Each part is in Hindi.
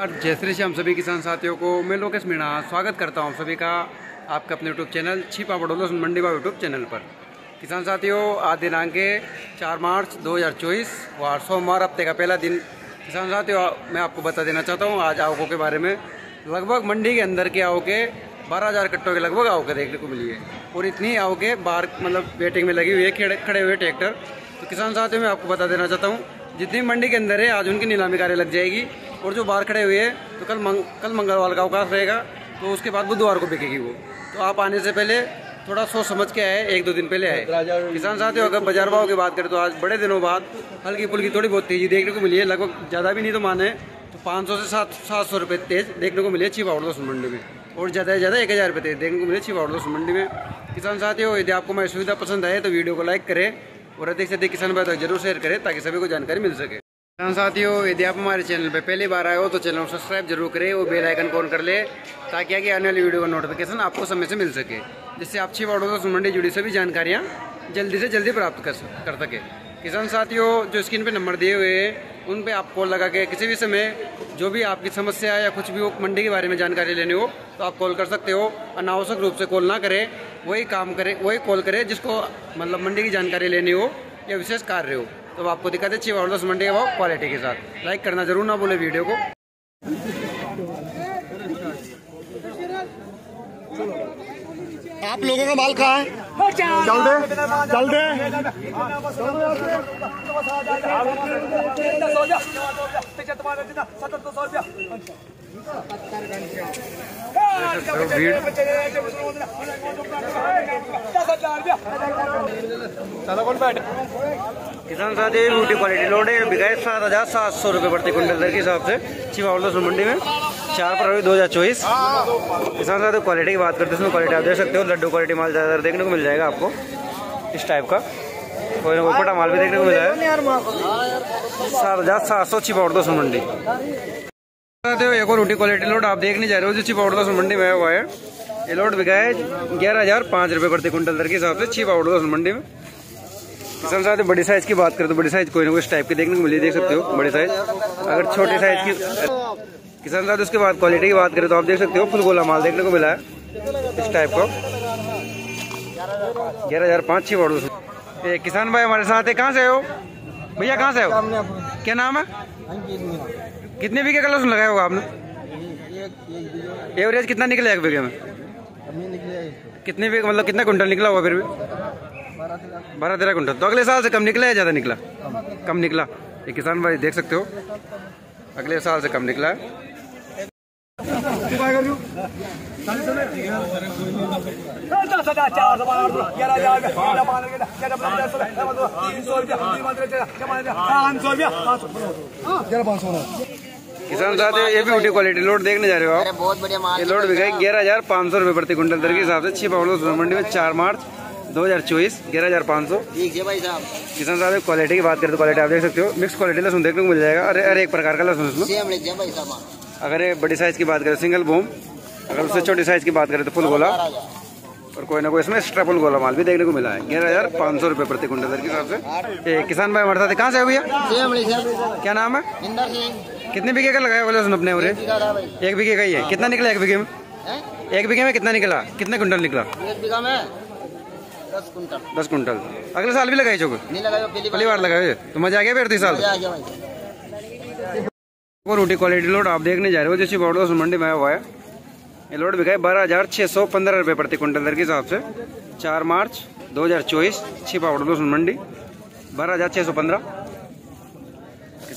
जय श्री श्याम सभी किसान साथियों को, मैं लोकेश मीणा स्वागत करता हूँ सभी का आपके अपने यूट्यूब चैनल छिपा बडोलो मंडी बा यूट्यूब चैनल पर। किसान साथियों, आज दिनांक है चार मार्च 2024 और सोमवार हफ़्ते का पहला दिन। किसान साथियों, मैं आपको बता देना चाहता हूँ, आज आवकों के बारे में लगभग मंडी के अंदर के आवके, बारह हज़ार कट्टों के लगभग आवके देखने को मिली है। और इतनी आवके बाहर मतलब वेटिंग में लगी हुई है खड़े हुए ट्रैक्टर। तो किसान साथियों, मैं आपको बता देना चाहता हूँ, जितनी मंडी के अंदर है, आज उनकी नीलामी कार्य लग जाएगी। और जो बाहर खड़े हुए हैं तो कल मंग, कल मंगलवार का अवकाश रहेगा तो उसके बाद बुधवार को बिकेगी वो। तो आप आने से पहले थोड़ा सोच समझ के आए एक दो दिन पहले आए। किसान साथियों अगर बाज़ार भाव की बात करें तो आज बड़े दिनों बाद हल्की फुल्की थोड़ी बहुत तेज़ी देखने को मिली है लगभग ज़्यादा भी नहीं तो माने तो पाँच सौ से सात सात सौ रुपये तेज देखने को मिली है छिपा दोस्त मंडी में। और ज़्यादा से ज़्यादा एक हज़ार रुपये तेज देखने को मिले छिपा दोस्त मंडी में। किसान साथियों यदि आपको मेरी सुविधा पसंद आए तो वीडियो को लाइक करें और अधिक से अधिक किसान भाई तक ज़रूर शेयर करें ताकि सभी को जानकारी मिल सके। साथियों, यदि आप हमारे चैनल पर पहली बार आए हो तो चैनल को सब्सक्राइब ज़रूर करें और बेल आइकन ऑन कर ले, ताकि आगे आने वाली वीडियो का नोटिफिकेशन आपको समय से मिल सके, जिससे आप छिपा दोस्त मंडी जुड़ी सभी जानकारियाँ जल्दी से जल्दी प्राप्त कर कर सके। किसान साथियों, जो स्क्रीन पे नंबर दिए हुए हैं, उन पर आप कॉल लगा के किसी भी समय जो भी आपकी समस्या है या कुछ भी हो, मंडी के बारे में जानकारी लेनी हो तो आप कॉल कर सकते हो। अनावश्यक रूप से कॉल ना करें, वही काम करें, वही कॉल करें जिसको मतलब मंडी की जानकारी लेनी हो या विशेष कार्य हो। तो आपको दिक्कत है चाहिए दस मंडी का भाव क्वालिटी के साथ। लाइक करना ज़रूर ना बोले वीडियो को। आप लोगों का माल कहाँ है? चल दे चल दे। भीड़ किसान साथी ब्यूटी क्वालिटी लोड बिकाए सात हज़ार सात सौ रुपये प्रति क्विंटल दर के हिसाब से छिवावल मंडी में। चार फरवरी दो हज़ार चौबीस। किसान साथी क्वालिटी की बात करते हैं, इसमें क्वालिटी आप देख सकते हो, लड्डू क्वालिटी माल ज़्यादातर देखने को मिल जाएगा आपको, इस टाइप का। कोई ना कोई पटा माल भी देखने को मिल जाएगा। सात हज़ार सात सौ छिपावट दो मंडी। एक और रोटी क्वालिटी लोड आप देख नहीं जा रहे हो, जो छिपावट दो मंडी में आया हुआ है। ये लोड बिका है ग्यारह हज़ार पाँच रुपये प्रति क्विंटल दर के हिसाब से छिपावट दो मंडी में। किसान साथ बड़ी साइज़ की बात करें तो बड़ी साइज़ कोई ना कोई टाइप की देखने को मिली, देख सकते हो, बड़ी साइज़ अगर छोटी साइज़ की किसान साथ उसके बाद क्वालिटी की बात करें तो आप देख सकते हो, फुल गोला माल देखने को मिला है, इस टाइप का। ग्यारह हज़ार पाँच छः वार्ड किसान भाई हमारे साथ है, कहाँ से हो? भैया, कहाँ से हो? क्या नाम है? कितने बीघे का लहसुन लगाया होगा आपने? एवरेज कितना निकला एक बीघे में? कितने बीघे मतलब कितना कुंटल निकला होगा फिर भी? बारह तेरह कुंटल तो अगले साल से कम निकला है ज़्यादा निकला? कम निकला। ये किसान भाई देख सकते हो। अगले साल से कम निकला है। किसान साथ ये भी ऊटी क्वालिटी लोड देखने जा रहे हो आप? बहुत बढ़िया माल ये लोड बिका ग्यारह हज़ार पाँच सौ रुपये प्रति क्विंटल दर के हिसाब से। छिपा मंडी में चार मार्च दो हज़ार चौबीस ग्यारह हज़ार पाँच सौ। ठीक है भाई साहब। किसान साहब क्वालिटी की बात करें तो क्वालिटी आप देख सकते हो। मिक्स क्वालिटी लहसुन देखने को मिल जाएगा। अरे हर एक प्रकार का लहसुन इसमें। सेम रेट भाई साहब। अगर बड़ी साइज़ की बात करें सिंगल बूम अगर उससे छोटी साइज़ की बात करें तो फुल गोला। और कोई ना कोई इसमें एक्स्ट्रा फुल गोला माल भी देखने को मिला है। ग्यारह हज़ार पाँच सौ रुपये प्रति क्विंटल दर के हिसाब से। किसान भाई हमारे साथ कहाँ से है भैया? है क्या नाम है? इंदर सिंह। कितने बीघे का लगाया लहसुन अपने उरे? एक बीघे का ही है। कितना निकला एक बीघे में? एक बीघे में कितना निकला? कितने कुंटल निकला? एक बीघा में दस कुंटल। दस कुंटल। अगले साल भी लगाई चौक? पहली पहली बार लगाए तो मज़ा आ गया फिर इस साल? मज़ा आ गया भाई। वो रोटी क्वालिटी लोड आप देखने जा रहे हो जैसे बॉर्डर मंडी में आया हुआ है। ये लोड बिका है बारह हज़ार छः सौ पंद्रह रुपये प्रति क्विंटल दर के हिसाब से। चार मार्च दो हज़ार चौबीस छिपा मंडी। बारह हज़ार छः सौ पंद्रह।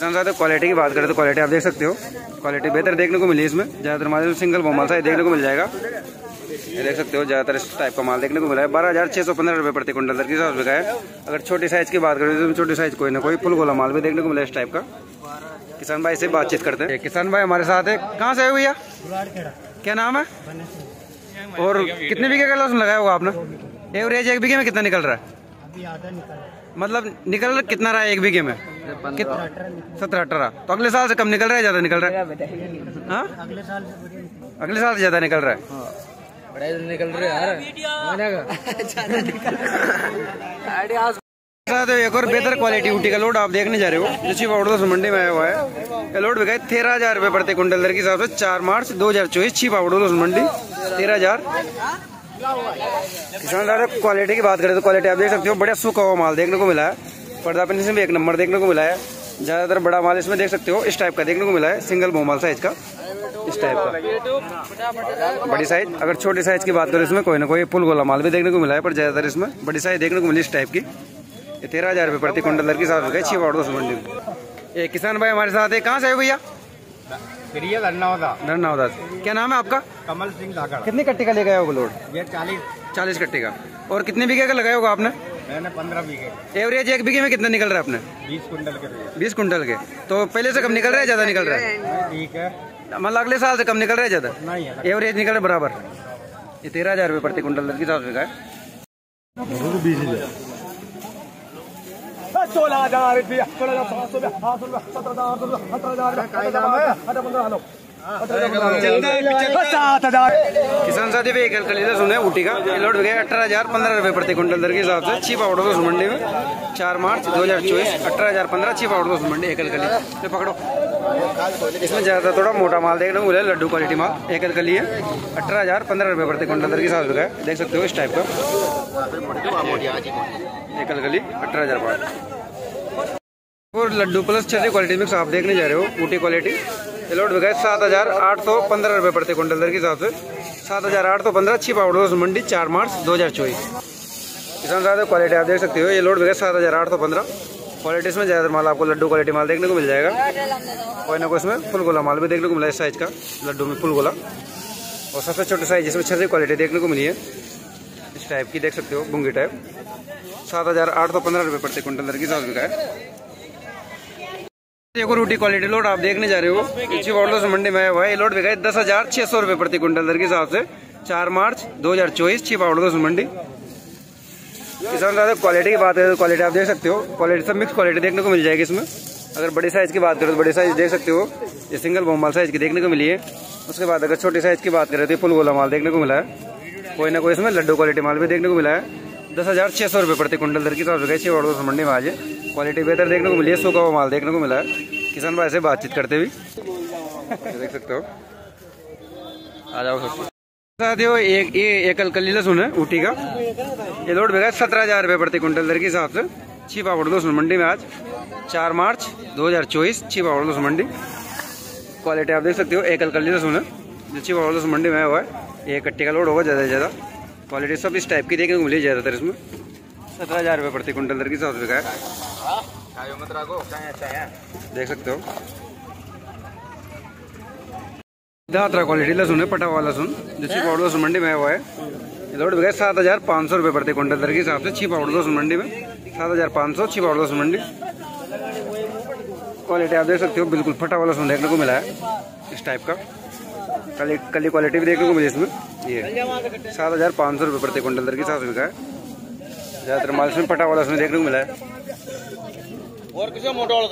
किसान साथ क्वालिटी की बात करें तो क्वालिटी आप देख सकते हो। क्वालिटी बेहतर देखने को मिली इसमें। ज़्यादातर माल सिंगल बोमाल सा देखने को मिल जाएगा। ये देख सकते हो, ज़्यादातर इस टाइप का माल देखने को मिला है। बारह हज़ार छः सौ पंद्रह रुपये प्रति क्विंटल दर के हिसाब से है। अगर छोटी साइज़ की बात करें तो छोटी साइज़ कोई ना कोई फुल गोला माल भी देखने को मिला इस टाइप का। किसान भाई से बातचीत करते हैं। किसान भाई हमारे साथ है। कहाँ से है भैया? क्या नाम है? और कितने बीघे का लहसुन लगाया होगा आपने? एवरेज एक बीघे में कितना निकल रहा है? मतलब निकल कितना रहा है एक बीघे में? सत्रह अठारह। तो अगले साल से कम निकल रहा है, ज़्यादा निकल रहा है? हाँ? अगले साल से ज़्यादा निकल रहा है। निकल रहे साथ एक और बेहतर क्वालिटी ऊटी का लोड आप देखने जा रहे हो, जो चीप आउटडोर मंडी में आया हुआ है। ये लोड बिका तेरह हज़ार रुपए प्रति कुंटल दर के हिसाब से, चार मार्च दो हज़ार चौबीस चीप आउटडोर मंडी तेरह हज़ार। किसान क्वालिटी की बात करें तो क्वालिटी आप देख सकते हो, बढ़िया सूखा हुआ माल देखने को मिला है। पर्दा पिन में भी एक नंबर देखने को मिला है। ज़्यादातर बड़ा माल इसमें देख सकते हो इस टाइप का देखने को मिला है सिंगल बोमाल साइज़ का इस टाइप का। बड़ी साइज़ अगर छोटी साइज़ की बात करें इसमें कोई ना कोई पुल गोला माल भी देखने को मिला है पर ज़्यादातर इसमें बड़ी साइज़ देखने को मिली इस टाइप की। ये तेरह हज़ार रुपये प्रति क्विंटल दर की गए छह वाट दो मंडी में। ये किसान भाई हमारे साथ है कहाँ से आए भैया? लड़ना होता क्या नाम है आपका? कमल सिंह कितनी कट्टी का ले गया होगा लोड? ये चालीस। चालीस कट्टी का। और कितने बीघे का लगाया होगा आपने? मैंने पंद्रह बीघे। एवरेज एक बीघे में कितना निकल रहा है अपने? बीस कुंटल के बीस कुंटल के। तो पहले से कम निकल रहा है ज़्यादा निकल रहा है? ठीक है। मतलब अगले साल से कम निकल रहा है ज़्यादा? नहीं है एवरेज निकल रहा है बराबर। ये तेरह हज़ार रुपये प्रति कुंटल दर की साथ का है? सोलह हज़ार रुपया। सोलह हज़ार पाँच सौ पाँच सौ सत्रह हज़ार सत्रह हज़ार। सात हज़ार। किसान साथी भी एक खरीदा सुने ऊटी का। लोड गया अठारह हज़ार पंद्रह रुपए प्रति क्विंटल दर के हिसाब से। चीप आउट ऑफ़ मंडी में। चार मार्च दो हज़ार चौबीस अठारह हज़ार पंद्रह चीप आउट ऑफ़ मंडी एकल कली ये पकड़ो। इसमें ज़्यादा थोड़ा मोटा माल देख को मिला है, लड्डू क्वालिटी माल। एकल कली है अठारह हज़ार पंद्रह रुपए प्रति क्विंटल दर के हिसाब से देख सकते हो इस टाइप का। एकल कली अठारह हज़ार पाँच और लड्डू प्लस छठी क्वालिटी मिक्स आप देखने जा रहे हो ऊटी क्वालिटी ये लोड बिका सात हज़ार आठ सौ पंद्रह रुपए प्रति क्विंटल दर के हिसाब से। सात हज़ार आठ सौ पंद्रह, छिप आउटडोर मंडी, चार मार्च दो हज़ार चौबीस। किसान साहब क्वालिटी आप देख सकते हो। ये लोड बिका सात हज़ार आठ सौ पंद्रह। क्वालिटी इसमें ज़्यादा माल आपको लड्डू क्वालिटी माल देखने को मिल जाएगा। कोई ना कोई इसमें फुल गोला माल भी देखने को मिला इस साइज़ का, लड्डू में फुल गोला और सबसे छोटे साइज़ जिसमें छठी क्वालिटी देखने को मिली है, इस टाइप की देख सकते हो, बुंगी टाइप सात हज़ार आठ सौ पंद्रह रुपये प्रति क्विंटल दर की हिसाब से बिका देखो रोटी क्वालिटी लोड आप देखने जा रहे हो। वार्डो से मंडी में आया हुआ है। दस हज़ार छह सौ रुपये प्रति क्विंटल दर के हिसाब से। चार मार्च दो हज़ार चौबीस छिपा से मंडी। किसान दादा क्वालिटी की बात है तो क्वालिटी आप देख सकते हो। क्वालिटी सब मिक्स क्वालिटी देखने को मिल जाएगी इसमें। अगर बड़ी साइज़ की बात करें तो बड़ी साइज़ देख सकते हो। ये सिंगल बोमाल साइज़ की देखने को मिली है। उसके बाद अगर छोटी साइज़ की बात करें तो फुल गोला माल देखने को मिला है। कोई ना कोई इसमें लड्डू क्वालिटी माल भी देखने को मिला है। दस हज़ार छह सौ रुपये प्रति क्विंटल दर की। हिसाब से छह वार्डो से मंडी में आज क्वालिटी बेहतर देखने को मिली है सूखा हुआ माल देखने को मिला है। किसान भाई से बातचीत करते हुए। देख सकते हो। आ जाओ सब। साथियों, एक, ये एकल कली लहसुन है, ऊटी का। ये लोड बेगा सत्रह हज़ार रुपये प्रति क्विंटल दर के हिसाब से। छिपा पड़ लहसुन मंडी में आज। चार मार्च दो हज़ार चौबीस, छिपा पड़ लहसुन मंडी। क्वालिटी आप देख सकते हो एकल कली लहसुन है, जो छिपा पड़ लहसुन मंडी में हुआ है। एक कट्टी का लोड होगा ज़्यादा से ज़्यादा। क्वालिटी सब इस टाइप की देखने को मिली ज़्यादातर इसमें। सत्रह हज़ार रुपये प्रति क्विंटल दर के से बिका है। देख सकते हो। दात्रा क्वालिटी लहसुन है पटा हुआ लहसुन जो छिपा पाउडर लहसुन मंडी में हुआ है। लोड बिका सात हज़ार पाँच सौ रुपये प्रति क्विंटल दर के हिसाब से छिपा पाउडर लहसुन मंडी में। सात हज़ार पाँच सौ छिपा पाउडर लहसुन मंडी क्वालिटी आप देख सकते हो बिल्कुल फटा हुआ लहसुन देखने को मिला है। इस टाइप का। कली कली क्वालिटी भी देखने को मिली इसमें। ये। सात हज़ार पाँच सौ रुपये प्रति क्विंटल दर के साथ से बिका है। ज़्यादातर माल इसमें पटा वाला उसमें देखने को मिला है। और किसी मोटा वाला